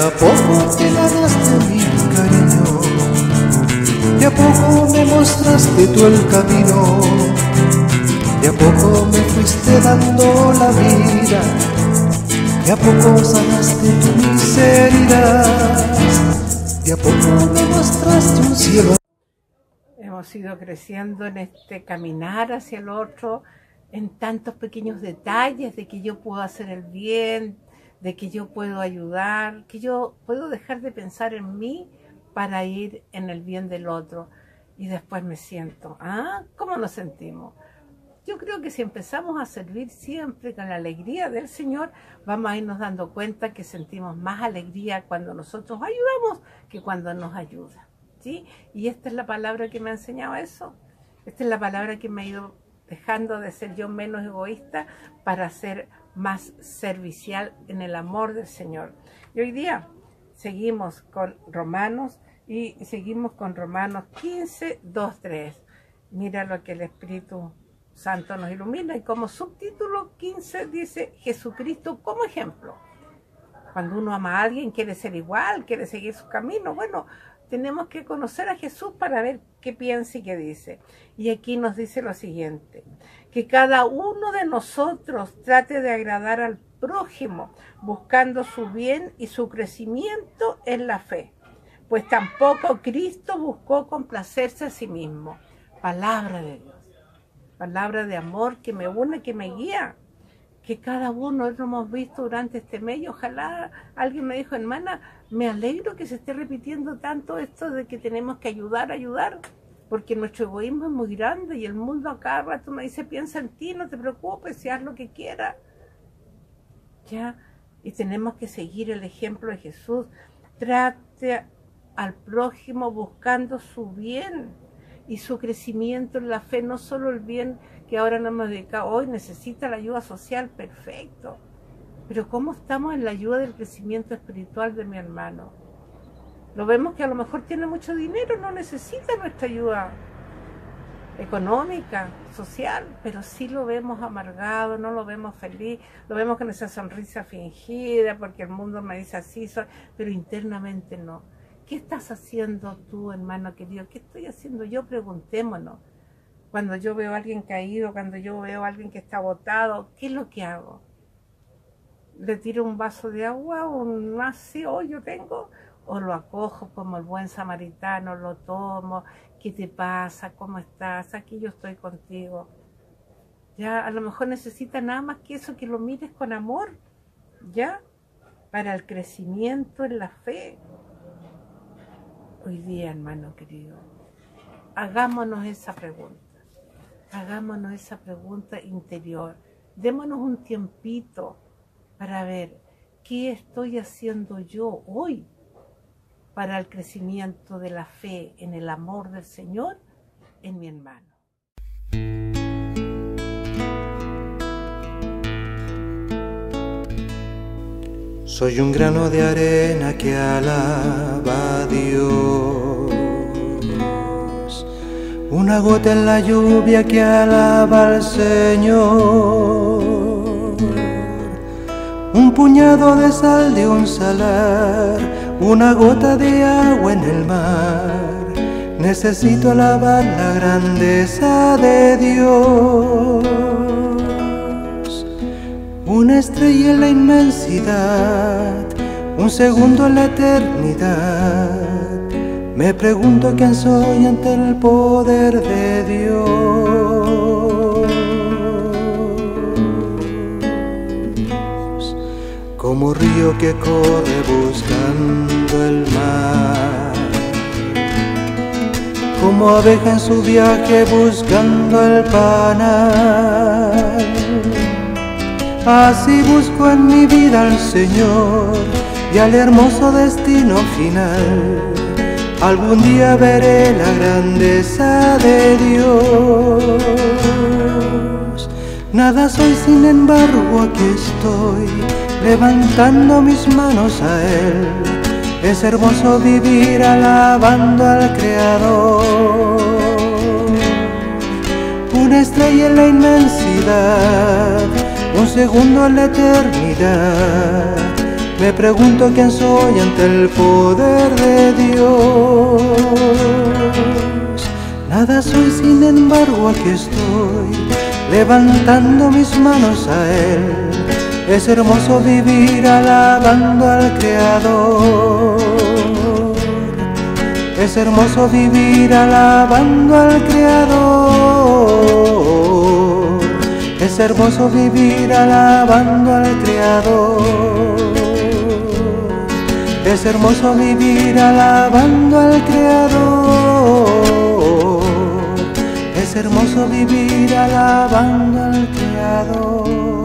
a poco. Te ganaste mi cariño, de a poco me mostraste tú el camino, de a poco me fuiste dando la vida, de a poco sanaste tu miseria, de a poco me mostraste un cielo. Hemos ido creciendo en este caminar hacia el otro, en tantos pequeños detalles de que yo puedo hacer el bien, de que yo puedo ayudar, que yo puedo dejar de pensar en mí para ir en el bien del otro. Y después me siento, ¿ah? ¿Cómo nos sentimos? Yo creo que si empezamos a servir siempre con la alegría del Señor, vamos a irnos dando cuenta que sentimos más alegría cuando nosotros ayudamos que cuando nos ayuda. ¿sí? Y esta es la palabra que me ha enseñado eso. Esta es la palabra que me ha ido dejando de ser yo menos egoísta para ser más servicial en el amor del Señor. Y hoy día seguimos con Romanos y seguimos con Romanos 15, 2, 3. Mira lo que el Espíritu Santo nos ilumina y como subtítulo 15 dice Jesucristo como ejemplo. Cuando uno ama a alguien, quiere ser igual, quiere seguir su camino. Bueno, tenemos que conocer a Jesús para ver qué piensa y qué dice. Y aquí nos dice lo siguiente, que cada uno de nosotros trate de agradar al prójimo, buscando su bien y su crecimiento en la fe, pues tampoco Cristo buscó complacerse a sí mismo. Palabra de Dios, palabra de amor que me une, que me guía que cada uno lo hemos visto durante este mes ojalá alguien me dijo, hermana, me alegro que se esté repitiendo tanto esto de que tenemos que ayudar, ayudar, porque nuestro egoísmo es muy grande y el mundo acá rato me dice, piensa en ti, no te preocupes, haz lo que quieras. Ya, y tenemos que seguir el ejemplo de Jesús. Trate al prójimo buscando su bien y su crecimiento en la fe, no solo el bien que ahora no hemos dedicado, hoy necesita la ayuda social, perfecto. Pero ¿cómo estamos en la ayuda del crecimiento espiritual de mi hermano? Lo vemos que a lo mejor tiene mucho dinero, no necesita nuestra ayuda económica, social, pero sí lo vemos amargado, no lo vemos feliz, lo vemos con esa sonrisa fingida, porque el mundo me dice así, pero internamente no. ¿Qué estás haciendo tú, hermano querido? ¿Qué estoy haciendo yo? Preguntémonos. Cuando yo veo a alguien caído, cuando yo veo a alguien que está botado, ¿qué es lo que hago? ¿Le tiro un vaso de agua, un vacío yo tengo? ¿O lo acojo como el buen samaritano, lo tomo? ¿Qué te pasa? ¿Cómo estás? Aquí yo estoy contigo. Ya, a lo mejor necesita nada más que eso, que lo mires con amor, ¿ya? Para el crecimiento en la fe. Hoy día, hermano querido, hagámonos esa pregunta hagámonos esa pregunta interior. Démonos un tiempito para ver qué estoy haciendo yo hoy para el crecimiento de la fe en el amor del Señor en mi hermano. Soy un grano de arena que alaba a Dios una gota en la lluvia que alaba al Señor, un puñado de sal de un salar, una gota de agua en el mar. Necesito alabar la grandeza de Dios, una estrella en la inmensidad, un segundo en la eternidad me pregunto quién soy ante el poder de Dios. Como río que corre buscando el mar. Como abeja en su viaje buscando el panal. Así busco en mi vida al Señor y al hermoso destino final algún día veré la grandeza de Dios. Nada soy, sin embargo, aquí estoy, levantando mis manos a Él. Es hermoso vivir alabando al Creador. Una estrella en la inmensidad, un segundo en la eternidad Me pregunto quién soy ante el poder de Dios. Nada soy, sin embargo, aquí estoy, levantando mis manos a Él. Es hermoso vivir alabando al Creador. Es hermoso vivir alabando al Creador. Es hermoso vivir alabando al Creador. Es hermoso vivir alabando al Creador. Es hermoso vivir alabando al Creador.